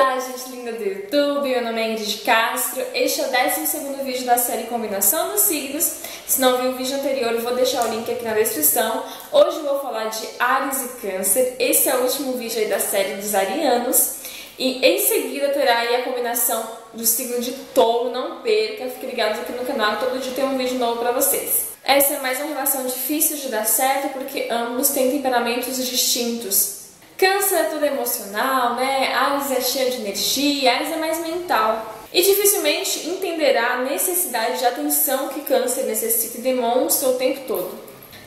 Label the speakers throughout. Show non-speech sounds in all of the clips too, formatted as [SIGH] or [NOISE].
Speaker 1: Olá, gente linda do YouTube, meu nome é Ingrid Castro. Este é o 12 vídeo da série Combinação dos Signos. Se não viu o vídeo anterior, eu vou deixar o link aqui na descrição. Hoje eu vou falar de Ares e Câncer. Esse é o último vídeo aí da série dos arianos. E em seguida terá aí a combinação do signo de touro, não perca, fique ligados aqui no canal, todo dia tem um vídeo novo pra vocês. Essa é mais uma relação difícil de dar certo porque ambos têm temperamentos distintos. Câncer é tudo emocional, né? Ares é cheio de energia, Ares é mais mental. E dificilmente entenderá a necessidade de atenção que Câncer necessita e demonstra o tempo todo.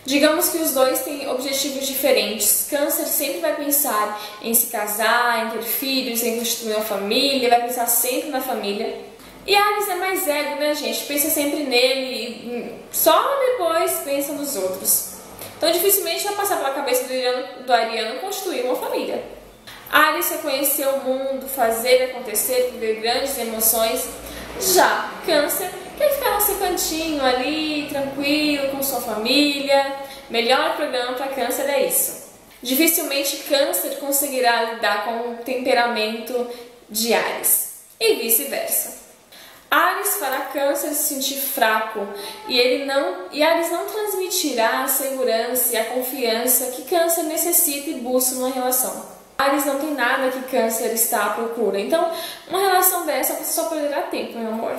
Speaker 1: Digamos que os dois têm objetivos diferentes. Câncer sempre vai pensar em se casar, em ter filhos, em constituir uma família, vai pensar sempre na família. E Ares é mais ego, né, gente? Pensa sempre nele e só depois pensa nos outros. Então dificilmente vai passar pela cabeça do ariano, do ariano construir uma família. Ares quer conhecer o mundo, fazer acontecer, viver grandes emoções. Já Câncer quer ficar no seu cantinho ali, tranquilo, com sua família. Melhor programa para Câncer é isso. Dificilmente Câncer conseguirá lidar com o temperamento de Ares e vice-versa. Ares fará câncer se sentir fraco e ele não e Ares não transmitirá a segurança e a confiança que câncer necessita e busca numa relação. Ares não tem nada que câncer está à procura. Então, uma relação dessa você só perderá tempo, meu amor.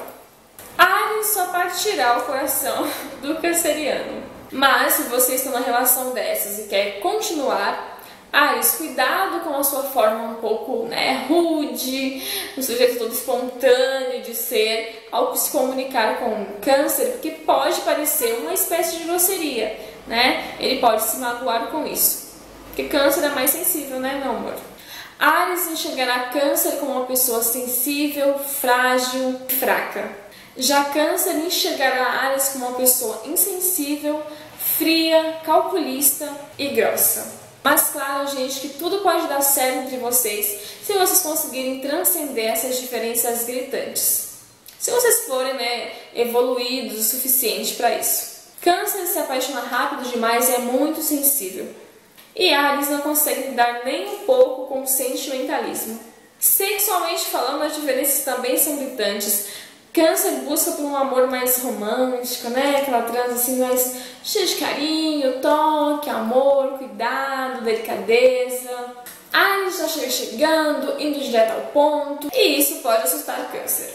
Speaker 1: Ares só partirá o coração [LAUGHS] do canceriano. Mas se você está numa relação dessas e quer continuar, Ares, cuidado com a sua forma um pouco né, rude, o sujeito todo espontâneo de ser ao se comunicar com câncer, porque pode parecer uma espécie de grosseria, né? Ele pode se magoar com isso. Porque câncer é mais sensível, né, meu amor? Ares enxergará câncer como uma pessoa sensível, frágil, fraca. Já câncer enxergará Ares como uma pessoa insensível, fria, calculista e grossa. Mas claro, gente, que tudo pode dar certo entre vocês se vocês conseguirem transcender essas diferenças gritantes. Se vocês forem né, evoluídos o suficiente para isso. Câncer se apaixona rápido demais e é muito sensível. E Ares não consegue lidar nem um pouco com o sentimentalismo. Sexualmente falando, as diferenças também são gritantes, Câncer busca por um amor mais romântico, né? Aquela trans assim mais cheia de carinho, toque, amor, cuidado, delicadeza. Ares já chega chegando, indo direto ao ponto, e isso pode assustar Câncer.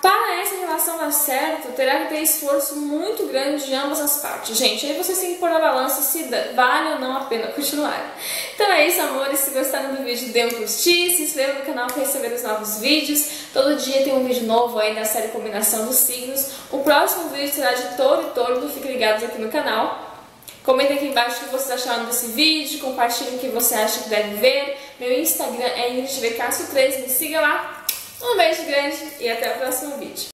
Speaker 1: Para relação dar certo, terá que ter esforço muito grande de ambas as partes. Gente, aí vocês têm que pôr na balança se vale ou não a pena [LAUGHS] continuar. Então é isso, amores. Se gostaram do vídeo, dê um curtir, se inscreva no canal para receber os novos vídeos. Todo dia tem um vídeo novo aí da série Combinação dos Signos. O próximo vídeo será de touro e touro, fiquem ligados aqui no canal. Comenta aqui embaixo o que vocês acharam desse vídeo, compartilhe o que você acha que deve ver. Meu Instagram é IngridVCastro13, me siga lá. Um beijo grande e até o próximo vídeo.